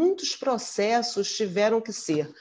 muitos processos tiveram que ser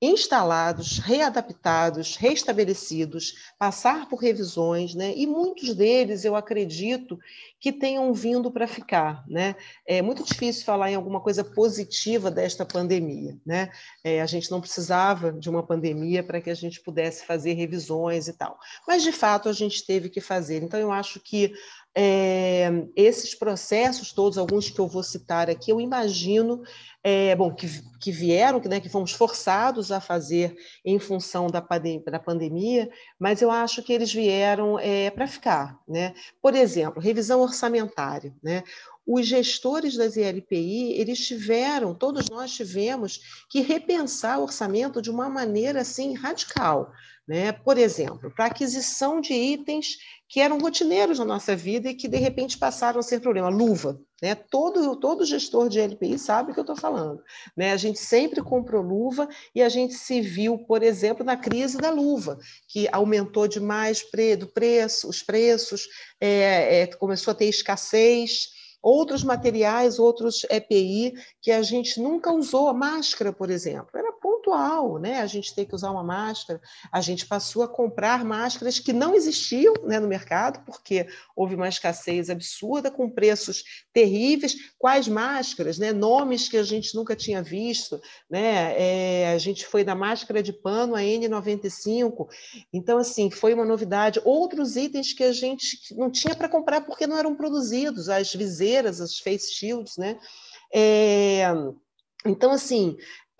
instalados, readaptados, restabelecidos, passar por revisões, né? e muitos deles, eu acredito, que tenham vindo para ficar. Né? É muito difícil falar em alguma coisa positiva desta pandemia. Né? É, a gente não precisava de uma pandemia para que a gente pudesse fazer revisões e tal. Mas, de fato, a gente teve que fazer. Então, eu acho que é, esses processos todos, alguns que eu vou citar aqui, eu imagino é, bom, que, que vieram, que, né, que fomos forçados a fazer em função da, da pandemia, mas eu acho que eles vieram é, para ficar. Né? Por exemplo, revisão orçamentária. Né? os gestores das ILPI, eles tiveram, todos nós tivemos que repensar o orçamento de uma maneira assim radical, né? Por exemplo, para aquisição de itens que eram rotineiros na nossa vida e que de repente passaram a ser problema, luva, né? Todo todo gestor de ILPI sabe o que eu estou falando, né? A gente sempre comprou luva e a gente se viu, por exemplo, na crise da luva, que aumentou demais do preço, os preços, é, é, começou a ter escassez outros materiais, outros EPI que a gente nunca usou, a máscara, por exemplo, era pontual, né? A gente tem que usar uma máscara. A gente passou a comprar máscaras que não existiam né, no mercado, porque houve uma escassez absurda, com preços terríveis. Quais máscaras, né? Nomes que a gente nunca tinha visto, né? É, a gente foi da máscara de pano a N95. Então, assim, foi uma novidade. Outros itens que a gente não tinha para comprar porque não eram produzidos, as viseiras, as face shields, né? É, então, assim,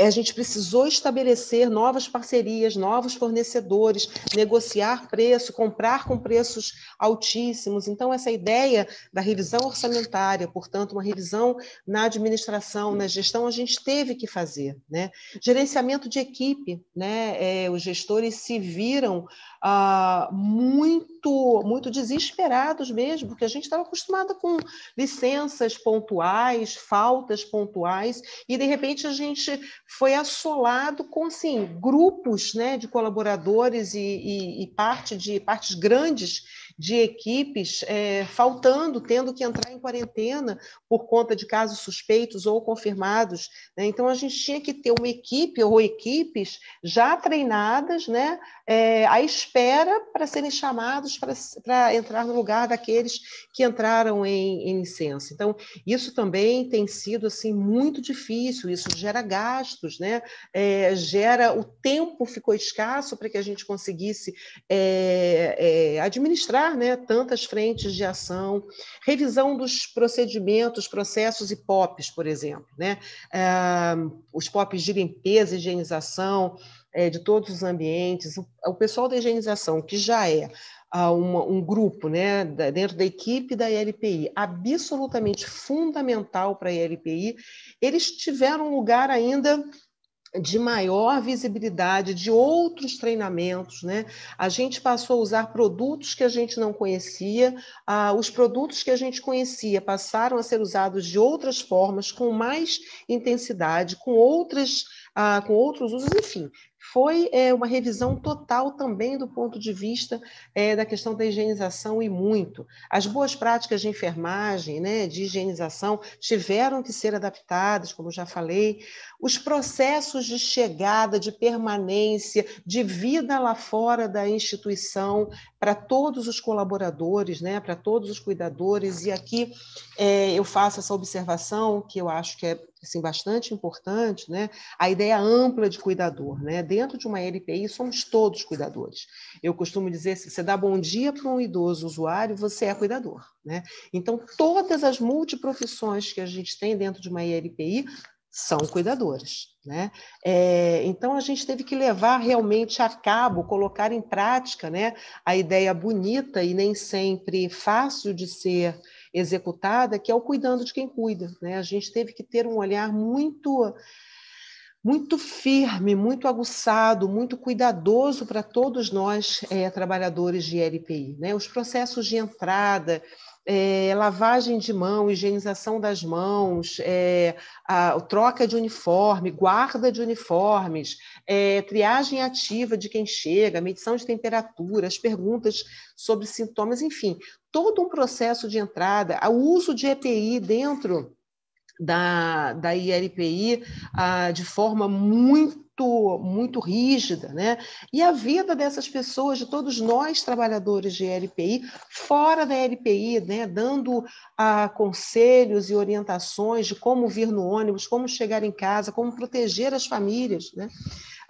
a gente precisou estabelecer novas parcerias, novos fornecedores, negociar preço, comprar com preços altíssimos. Então, essa ideia da revisão orçamentária, portanto, uma revisão na administração, na gestão, a gente teve que fazer. Né? Gerenciamento de equipe, né? É, os gestores se viram ah, muito, muito desesperados mesmo, porque a gente estava acostumada com licenças pontuais, faltas pontuais, e de repente a gente foi assolado com assim, grupos né, de colaboradores e, e, e parte de partes grandes de equipes é, faltando, tendo que entrar em quarentena por conta de casos suspeitos ou confirmados. Né? Então, a gente tinha que ter uma equipe ou equipes já treinadas, né, é, à espera para serem chamados para entrar no lugar daqueles que entraram em, em licença. Então, isso também tem sido assim muito difícil, isso gera gastos, né? É, gera o tempo ficou escasso para que a gente conseguisse é, né, tantas frentes de ação, revisão dos procedimentos, processos e POPs, por exemplo, né? Ah, os POPs de limpeza, higienização é, de todos os ambientes, o, o pessoal da higienização, que já é ah, uma, um grupo né, dentro da equipe da ILPI, absolutamente fundamental para a ILPI, eles tiveram um lugar ainda de maior visibilidade de outros treinamentos, né? A gente passou a usar produtos que a gente não conhecia, ah, os produtos que a gente conhecia passaram a ser usados de outras formas, com mais intensidade, com outras, ah, com outros usos, enfim foi é, uma revisão total também do ponto de vista é, da questão da higienização e muito. As boas práticas de enfermagem, né, de higienização, tiveram que ser adaptadas, como já falei. Os processos de chegada, de permanência, de vida lá fora da instituição para todos os colaboradores, né, para todos os cuidadores. E aqui é, eu faço essa observação que eu acho que é assim, bastante importante, né? a ideia ampla de cuidador. Né? Dentro de uma LPI, somos todos cuidadores. Eu costumo dizer, se você dá bom dia para um idoso usuário, você é cuidador. Né? Então, todas as multiprofissões que a gente tem dentro de uma ILPI são cuidadores. Né? É, então, a gente teve que levar realmente a cabo, colocar em prática né, a ideia bonita e nem sempre fácil de ser executada, que é o cuidando de quem cuida. Né? A gente teve que ter um olhar muito muito firme, muito aguçado, muito cuidadoso para todos nós é, trabalhadores de LPI. Né? Os processos de entrada, é, lavagem de mão, higienização das mãos, é, a, troca de uniforme, guarda de uniformes, é, triagem ativa de quem chega, medição de temperatura, as perguntas sobre sintomas, enfim, todo um processo de entrada, o uso de EPI dentro da, da ILPI de forma muito muito rígida, né? E a vida dessas pessoas, de todos nós trabalhadores de LPI, fora da LPI, né? Dando ah, conselhos e orientações de como vir no ônibus, como chegar em casa, como proteger as famílias, né?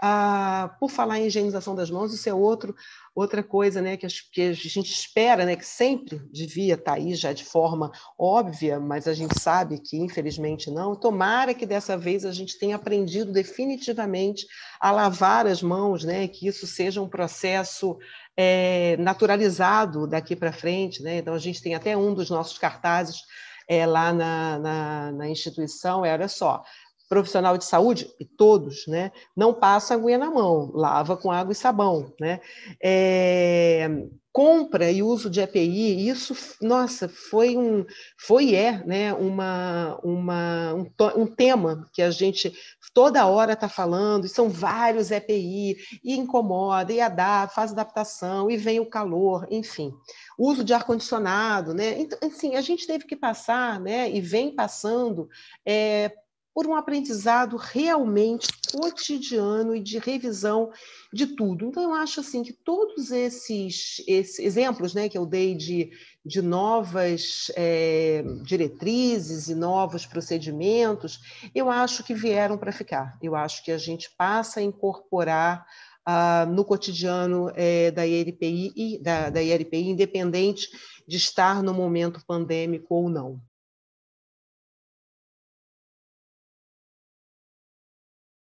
Ah, por falar em higienização das mãos, isso é outro, outra coisa né, que, a, que a gente espera, né, que sempre devia estar tá aí já de forma óbvia, mas a gente sabe que infelizmente não. Tomara que dessa vez a gente tenha aprendido definitivamente a lavar as mãos, né, que isso seja um processo é, naturalizado daqui para frente. Né? Então, a gente tem até um dos nossos cartazes é, lá na, na, na instituição, é, olha só, profissional de saúde, e todos, né, não passa aguinha na mão, lava com água e sabão. Né? É, compra e uso de EPI, isso, nossa, foi um, foi é, né, uma, uma, um, um tema que a gente toda hora está falando, e são vários EPI, e incomoda, e adapta, faz adaptação, e vem o calor, enfim. Uso de ar-condicionado, né? Então, assim, a gente teve que passar, né, e vem passando é, por um aprendizado realmente cotidiano e de revisão de tudo. Então, eu acho assim que todos esses, esses exemplos né, que eu dei de, de novas é, diretrizes e novos procedimentos, eu acho que vieram para ficar. Eu acho que a gente passa a incorporar ah, no cotidiano é, da IRPI, da, da IRPI, independente de estar no momento pandêmico ou não.